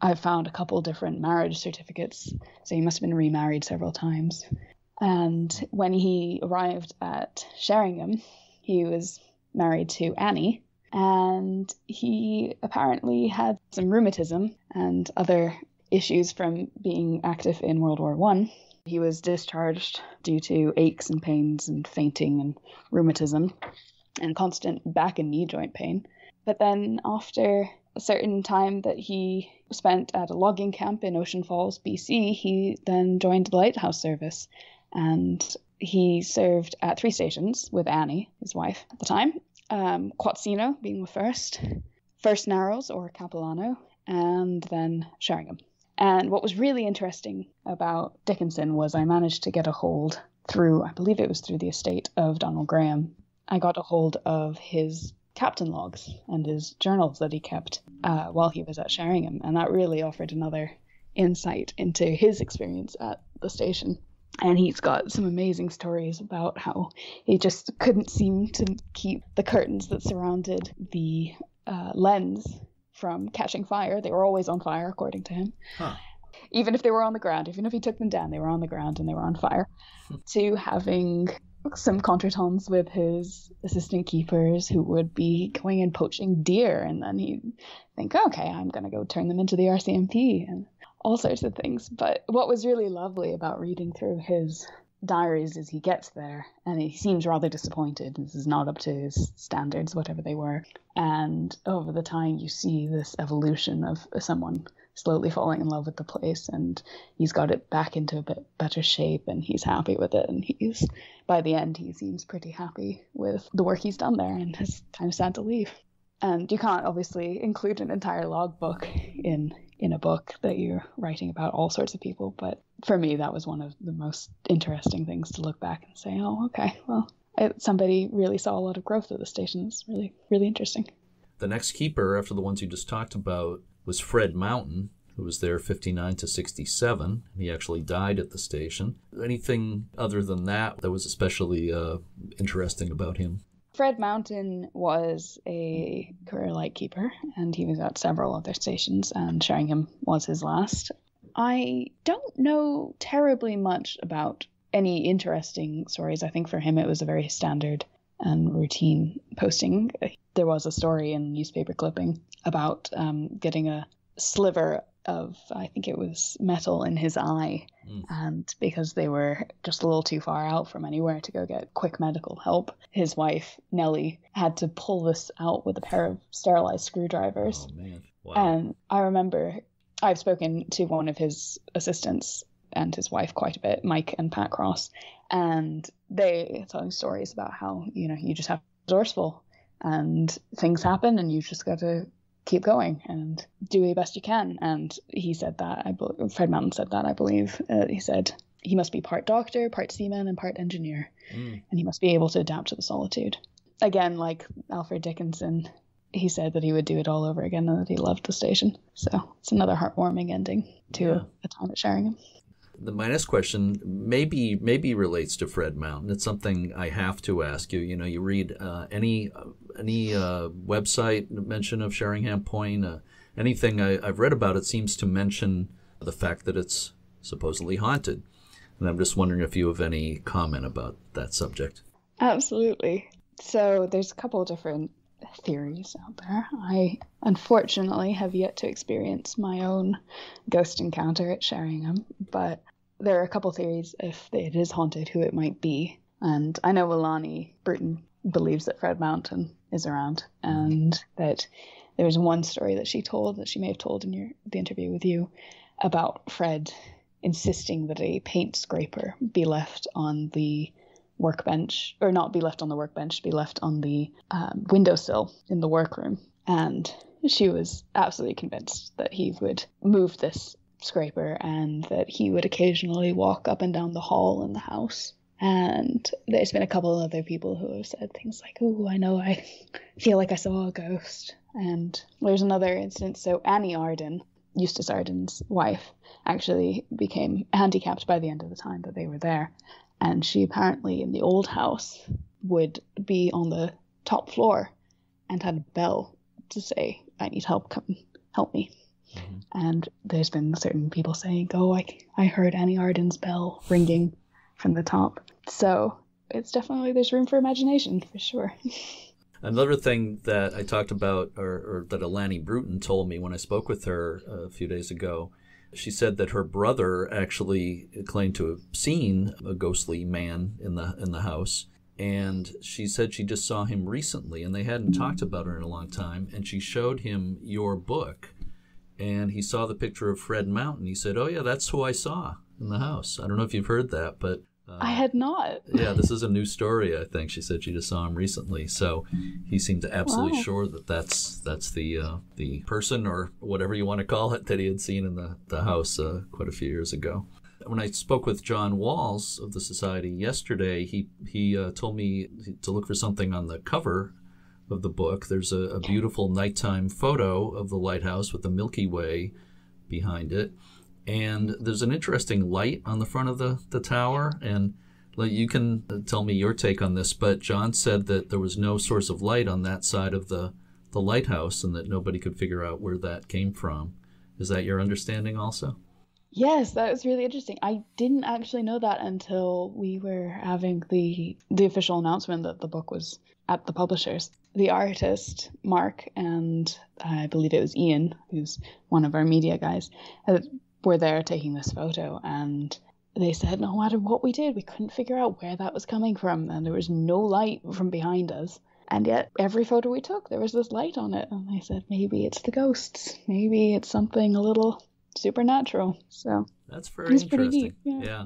I found a couple different marriage certificates, so he must have been remarried several times. And when he arrived at Sheringham, he was married to Annie, and he apparently had some rheumatism and other issues from being active in World War One. He was discharged due to aches and pains and fainting and rheumatism and constant back and knee joint pain. But then after a certain time that he spent at a logging camp in Ocean Falls, BC, he then joined the Lighthouse Service and he served at three stations with Annie, his wife at the time, um, Quatsino being the first, first Narrows or Capilano, and then Sheringham. And what was really interesting about Dickinson was I managed to get a hold through, I believe it was through the estate of Donald Graham. I got a hold of his captain logs and his journals that he kept uh, while he was at Sheringham, and that really offered another insight into his experience at the station. And he's got some amazing stories about how he just couldn't seem to keep the curtains that surrounded the uh, lens from catching fire. They were always on fire, according to him. Huh. Even if they were on the ground, even if he took them down, they were on the ground and they were on fire. Hmm. to having some contretemps with his assistant keepers who would be going and poaching deer, and then he'd think, okay, I'm going to go turn them into the RCMP and all sorts of things. But what was really lovely about reading through his diaries as he gets there and he seems rather disappointed. This is not up to his standards, whatever they were. And over the time, you see this evolution of someone slowly falling in love with the place and he's got it back into a bit better shape and he's happy with it and he's by the end he seems pretty happy with the work he's done there and is kind of sad to leave and you can't obviously include an entire logbook in in a book that you're writing about all sorts of people but for me that was one of the most interesting things to look back and say oh okay well it, somebody really saw a lot of growth at the station it's really really interesting the next keeper after the ones you just talked about was Fred Mountain, who was there 59 to 67. He actually died at the station. Anything other than that that was especially uh, interesting about him? Fred Mountain was a career lightkeeper, and he was at several other stations, and Sheringham was his last. I don't know terribly much about any interesting stories. I think for him it was a very standard and routine posting. There was a story in newspaper clipping about um, getting a sliver of I think it was metal in his eye, mm. and because they were just a little too far out from anywhere to go get quick medical help, his wife Nellie had to pull this out with a pair of sterilized screwdrivers. Oh man! Wow. And I remember I've spoken to one of his assistants and his wife quite a bit, Mike and Pat Cross, and they telling stories about how you know you just have to resourceful and things happen and you just got to keep going and do the best you can. And he said that, I be- Fred Mountain said that, I believe. Uh, he said he must be part doctor, part seaman, and part engineer. Mm. And he must be able to adapt to the solitude. Again, like Alfred Dickinson, he said that he would do it all over again and that he loved the station. So it's another heartwarming ending to Yeah. a time at Sheringham. The, my next question maybe maybe relates to Fred Mountain. It's something I have to ask you. You know, you read uh, any any uh, website mention of Sheringham Point, uh, anything I, I've read about it seems to mention the fact that it's supposedly haunted. And I'm just wondering if you have any comment about that subject. Absolutely. So there's a couple different theories out there. I unfortunately have yet to experience my own ghost encounter at Sheringham, but there are a couple theories if it is haunted, who it might be. And I know Alani Bruton believes that Fred Mountain is around, and that there's one story that she told that she may have told in your the interview with you about Fred insisting that a paint scraper be left on the workbench, or not be left on the workbench, be left on the um, windowsill in the workroom. And she was absolutely convinced that he would move this scraper and that he would occasionally walk up and down the hall in the house. And there's been a couple of other people who have said things like, Oh, I know, I (laughs) feel like I saw a ghost. And there's another instance. So Annie Arden, Eustace Arden's wife, actually became handicapped by the end of the time that they were there and she apparently in the old house would be on the top floor and had a bell to say i need help come help me. Mhm. and there's been certain people saying oh i, I heard annie arden's bell ringing from the top. So it's definitely there's room for imagination for sure. (laughs) Another thing that I talked about, or, or that Alani Bruton told me when I spoke with her a few days ago, she said that her brother actually claimed to have seen a ghostly man in the in the house, and she said she just saw him recently, and they hadn't talked about her in a long time, and she showed him your book, and he saw the picture of Fred Mountain. He said, "Oh yeah, that's who I saw in the house." I don't know if you've heard that, but. Uh, i had not yeah, this is a new story. I think she said she just saw him recently, so he seemed absolutely Wow. sure that that's that's the uh, the person or whatever you want to call it that he had seen in the the house uh, quite a few years ago. When I spoke with John Walls of the society yesterday, he he uh, told me to look for something on the cover of the book. There's a, a beautiful nighttime photo of the lighthouse with the Milky Way behind it and there's an interesting light on the front of the, the tower and you can tell me your take on this but john said that there was no source of light on that side of the, the lighthouse and that nobody could figure out where that came from is that your understanding also Yes, that was really interesting. I didn't actually know that until we were having the the official announcement that the book was at the publishers. The artist Mark and I believe it was Ian, who's one of our media guys, were there taking this photo, and they said no matter what we did, we couldn't figure out where that was coming from, and there was no light from behind us. And yet, every photo we took, there was this light on it, and they said maybe it's the ghosts, maybe it's something a little supernatural. So that's very interesting neat, yeah.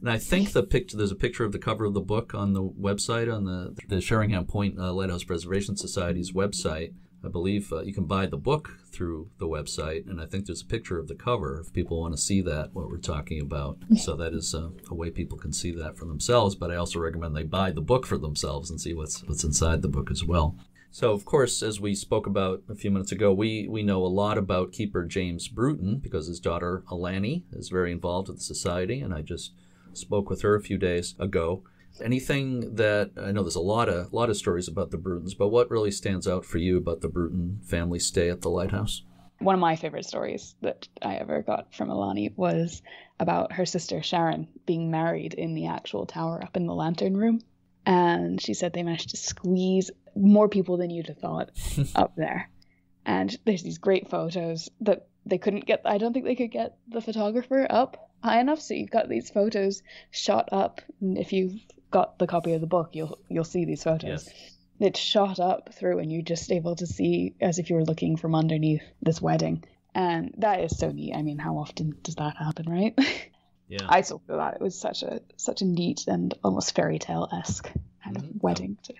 and i think the picture there's a picture of the cover of the book on the website on the, the sheringham point uh, lighthouse preservation society's website I believe uh, you can buy the book through the website, and I think there's a picture of the cover if people want to see that, what we're talking about. So that is uh, a way people can see that for themselves. But I also recommend they buy the book for themselves and see what's what's inside the book as well. So, of course, as we spoke about a few minutes ago, we, we know a lot about keeper James Bruton because his daughter Alani is very involved with the society, and I just spoke with her a few days ago. Anything that I know there's a lot of lot of stories about the Brutons, but what really stands out for you about the Bruton family stay at the lighthouse? One of my favorite stories that I ever got from Alani was about her sister Sharon being married in the actual tower up in the lantern room. And she said they managed to squeeze more people than you'd have thought (laughs) up there. And there's these great photos that they couldn't get, I don't think they could get the photographer up high enough. So you've got these photos shot up. And if you've got the copy of the book, you'll you'll see these photos. Yes. It's shot up through, and you're just able to see as if you were looking from underneath this wedding. And that is so neat. I mean, how often does that happen, right? Yeah. (laughs) I saw that. It was such a such a neat and almost fairy tale esque kind Mhm. of wedding. To,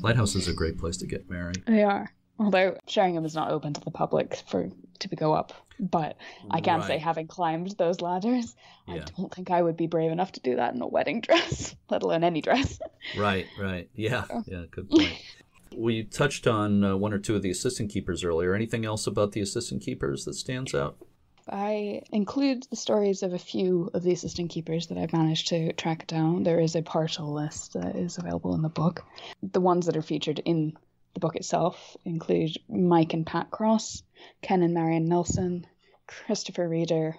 Lighthouse is a great place to get married. they are. Although Sheringham is not open to the public for to go up, but I can say Right. having climbed those ladders, I don't think I would be brave enough to do that in a wedding (laughs) dress, let alone any dress. Right, right. Yeah, Oh. yeah, good point. We touched on uh, one or two of the assistant keepers earlier. Anything else about the assistant keepers that stands out? I include the stories of a few of the assistant keepers that I've managed to track down. There is a partial list that is available in the book. The ones that are featured in the book itself include Mike and Pat Cross, Ken and Marion Nelson, Christopher Reeder,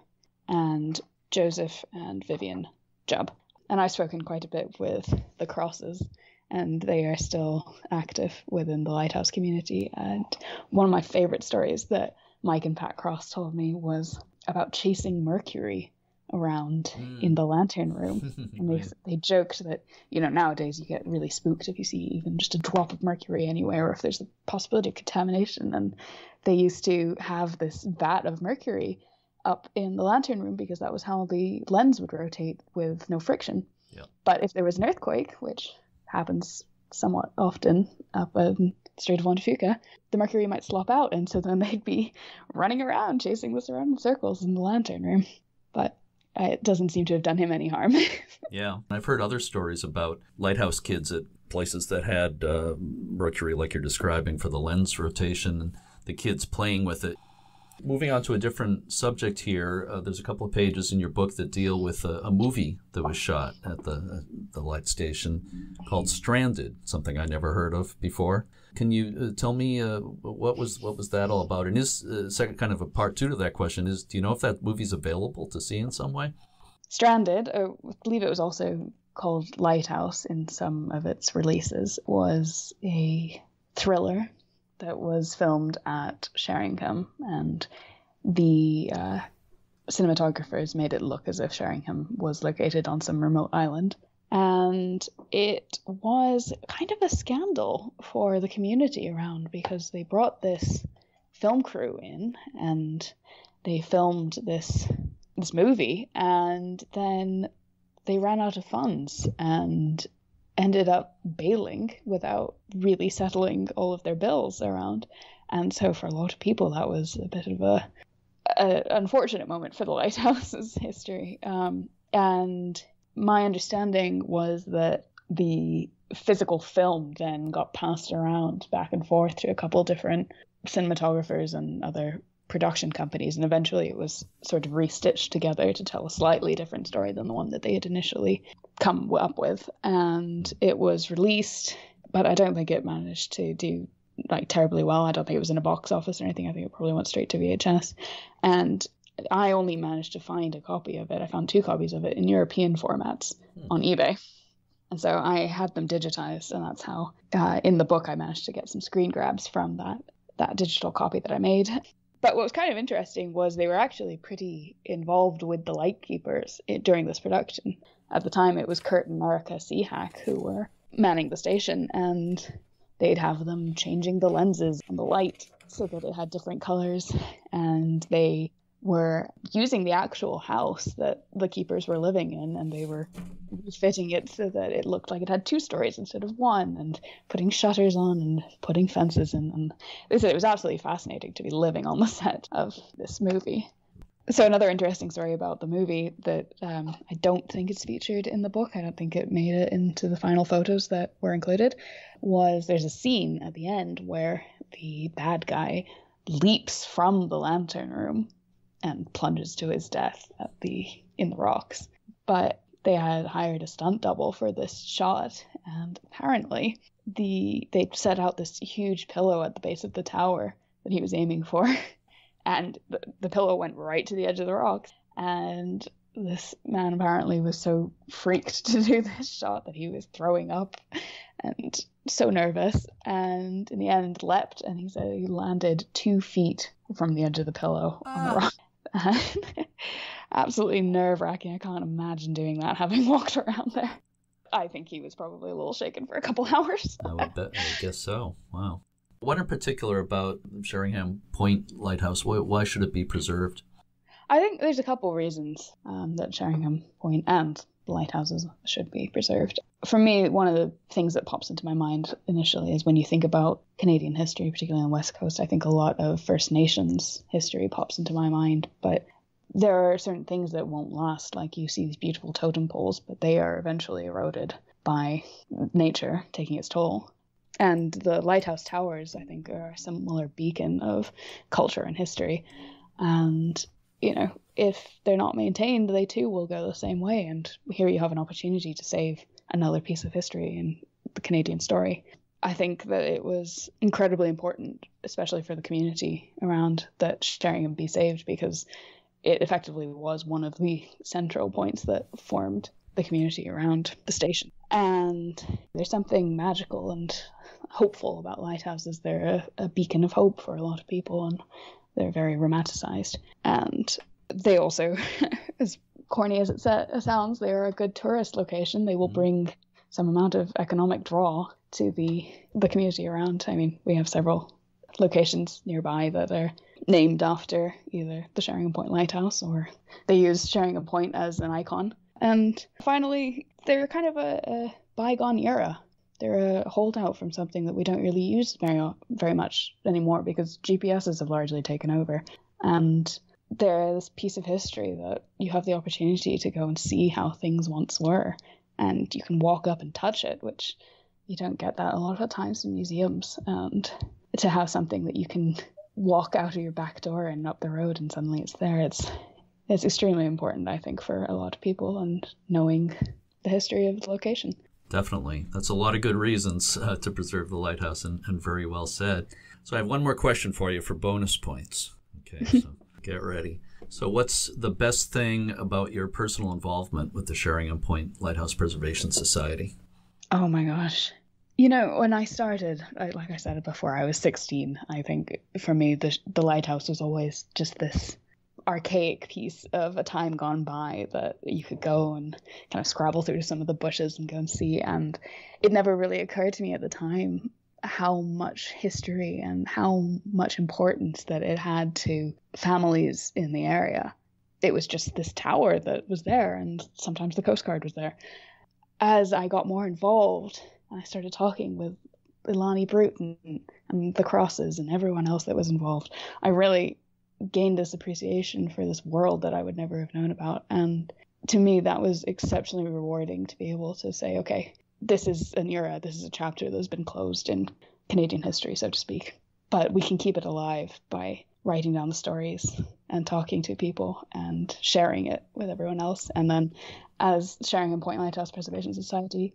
and Joseph and Vivian Jubb. And I've spoken quite a bit with the Crosses, and they are still active within the Lighthouse community. And one of my favorite stories that Mike and Pat Cross told me was about chasing Mercury around mm. in the lantern room. (laughs) and they, they joked that, you know, nowadays you get really spooked if you see even just a drop of mercury anywhere or if there's a possibility of contamination. And they used to have this vat of mercury up in the lantern room because that was how the lens would rotate with no friction. Yep. But if there was an earthquake, which happens somewhat often up in the Strait of Juan de Fuca, the mercury might slop out, and so then (laughs) they'd be running around chasing this around in circles in the lantern room. But it doesn't seem to have done him any harm. (laughs) yeah, I've heard other stories about lighthouse kids at places that had uh, mercury, like you're describing, for the lens rotation, and the kids playing with it. Moving on to a different subject here, uh, there's a couple of pages in your book that deal with a, a movie that was shot at the the light station called Stranded, something I never heard of before. Can you uh, tell me uh, what was what was that all about? And is uh, second kind of a part two to that question is, do you know if that movie's available to see in some way? Stranded, uh, I believe it was also called Lighthouse in some of its releases, was a thriller that was filmed at Sheringham, and the uh, cinematographers made it look as if Sheringham was located on some remote island. And it was kind of a scandal for the community around because they brought this film crew in and they filmed this this movie and then they ran out of funds and ended up bailing without really settling all of their bills around. And so for a lot of people that was a bit of a, a unfortunate moment for the (laughs) lighthouse's history. Um, and my understanding was that the physical film then got passed around back and forth to a couple different cinematographers and other production companies and eventually it was sort of restitched together to tell a slightly different story than the one that they had initially come up with and it was released but i don't think it managed to do like terribly well i don't think it was in a box office or anything i think it probably went straight to vhs and I only managed to find a copy of it. I found two copies of it in European formats hmm. on eBay. And so I had them digitized, and that's how uh, in the book I managed to get some screen grabs from that that digital copy that I made. But what was kind of interesting was they were actually pretty involved with the lightkeepers during this production. At the time, it was Kurt and Marika Seahack who were manning the station, and they'd have them changing the lenses and the light so that it had different colors, and they were using the actual house that the keepers were living in and they were fitting it so that it looked like it had two stories instead of one and putting shutters on and putting fences in and they said it was absolutely fascinating to be living on the (laughs) set of this movie. So another interesting story about the movie that um, i don't think is featured in the book i don't think it made it into the final photos that were included was there's a scene at the end where the bad guy leaps from the lantern room and plunges to his death at the in the rocks. But they had hired a stunt double for this shot, and apparently the they set out this huge pillow at the base of the tower that he was aiming for, (laughs) and the, the pillow went right to the edge of the rocks. And this man apparently was so freaked (laughs) to do this shot that he was throwing up and so nervous and in the end leapt and he said he landed two feet from the edge of the pillow on the ah. rock (laughs) absolutely nerve wracking. I can't imagine doing that having (laughs) walked around there. I think he was probably a little shaken for a couple (laughs) hours. I would bet. I guess so. Wow. What in particular about Sheringham Point Lighthouse? Why, why should it be preserved? I think there's a couple reasons um, that Sheringham Point and lighthouses should be preserved. For me, one of the things that pops into my mind initially is when you think about Canadian history, particularly on the West Coast, I think a lot of First Nations history pops into my mind. But there are certain things that won't last, like you see these beautiful totem poles, but they are eventually eroded by nature taking its toll. And the lighthouse towers, I think, are a similar beacon of culture and history. And, you know, if they're not maintained, they too will go the same way. And here you have an opportunity to save another piece of history in the Canadian story. I think that it was incredibly important, especially for the community around that Sheringham be saved because it effectively was one of the central points that formed the community around the station. And there's something magical and hopeful about lighthouses. They're a, a beacon of hope for a lot of people, and they're very romanticized. And they also, (laughs) as corny as it sounds, they are a good tourist location. They will mm-hmm. bring some amount of economic draw to the the community around. I mean, we have several locations nearby that are named after either the Sheringham Point Lighthouse or they use Sheringham Point as an icon. And finally, they're kind of a, a bygone era. They're a holdout from something that we don't really use very very much anymore because GPSs have largely taken over. And they're this piece of history that you have the opportunity to go and see how things once were. And you can walk up and touch it, which you don't get that a lot of times in museums. And to have something that you can walk out of your back door and up the road and suddenly it's there, it's it's extremely important, I think, for a lot of people and knowing the history of the location. Definitely. That's a lot of good reasons uh, to preserve the lighthouse and, and very well said. So I have one more question for you for bonus points. Okay, (laughs) so get ready. So, what's the best thing about your personal involvement with the Sheringham Point Lighthouse Preservation Society? Oh my gosh. You know, when I started, like I said before, I was 16. I think for me, the, the lighthouse was always just this archaic piece of a time gone by that you could go and kind of scrabble through some of the bushes and go and see. And it never really occurred to me at the time how much history and how much importance that it had to families in the area. It was just this tower that was there, and sometimes the Coast Guard was there. As I got more involved, and I started talking with Alani Bruton and the Crosses and everyone else that was involved. I really gained this appreciation for this world that I would never have known about. And to me, that was exceptionally rewarding to be able to say, okay, this is an era, this is a chapter that's been closed in Canadian history, so to speak. But we can keep it alive by writing down the stories and talking to people and sharing it with everyone else. And then, as Sheringham Point Lighthouse Preservation Society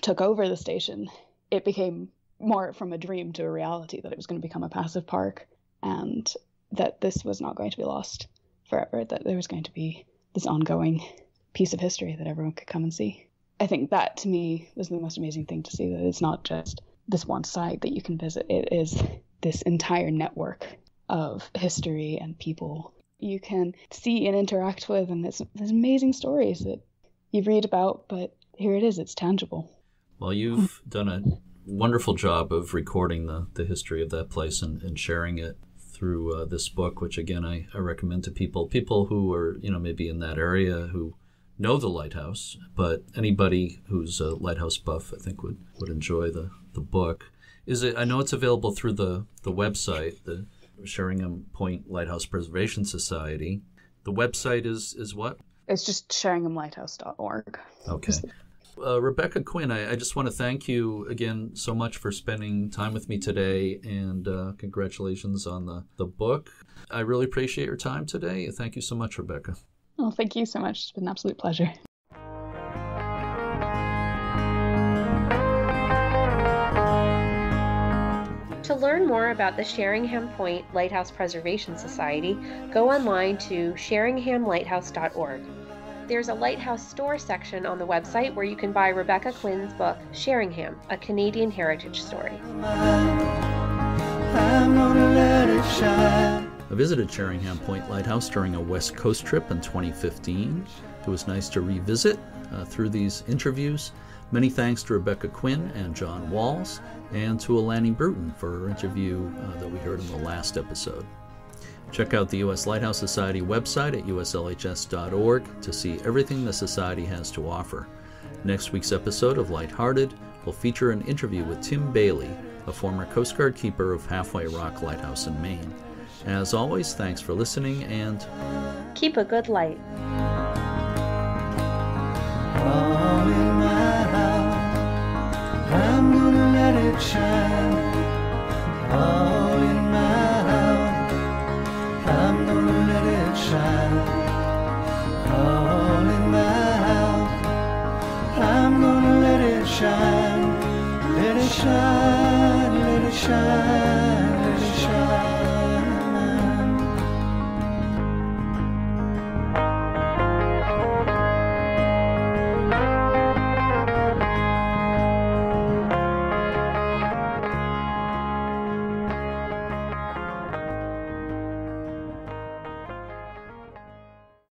took over the station, it became more from a dream to a reality that it was going to become a passive park and that this was not going to be lost forever, that there was going to be this ongoing piece of history that everyone could come and see. I think that to me was the most amazing thing to see that it's not just this one site that you can visit, it is this entire network of history and people you can see and interact with, and it's there's amazing stories that you read about, but here it is, it's tangible. Well, you've done a wonderful job of recording the, the history of that place and, and sharing it through uh, this book, which again I, I recommend to people, people who are, you know, maybe in that area who know the lighthouse, but anybody who's a lighthouse buff, I think, would, would enjoy the, the book. Is it? I know it's available through the, the website, the Sheringham Point Lighthouse Preservation Society. The website is is what? It's just sheringhamlighthouse.org. Okay. Uh, Rebecca Quinn, I, I, just want to thank you again so much for spending time with me today, and uh, congratulations on the, the book. I really appreciate your time today. Thank you so much, Rebecca. Oh, thank you so much. It's been an absolute pleasure. To learn more about the Sheringham Point Lighthouse Preservation Society, go online to sheringhamlighthouse.org. There's a Lighthouse store section on the website where you can buy Rebecca Quinn's book, Sheringham, A Canadian Heritage Story. I visited Sheringham Point Lighthouse during a West Coast trip in 2015. It was nice to revisit uh, through these interviews. Many thanks to Rebecca Quinn and John Walls, and to Alani Bruton for her interview uh, that we heard in the last episode. Check out the U.S. Lighthouse Society website at uslhs.org to see everything the Society has to offer. Next week's episode of Lighthearted will feature an interview with Tim Bailey, a former Coast Guard keeper of Halfway Rock Lighthouse in Maine. As always, thanks for listening and keep a good light. I'm gonna let it it shine. All All in my house, I'm gonna let it shine. Let it shine, let it shine.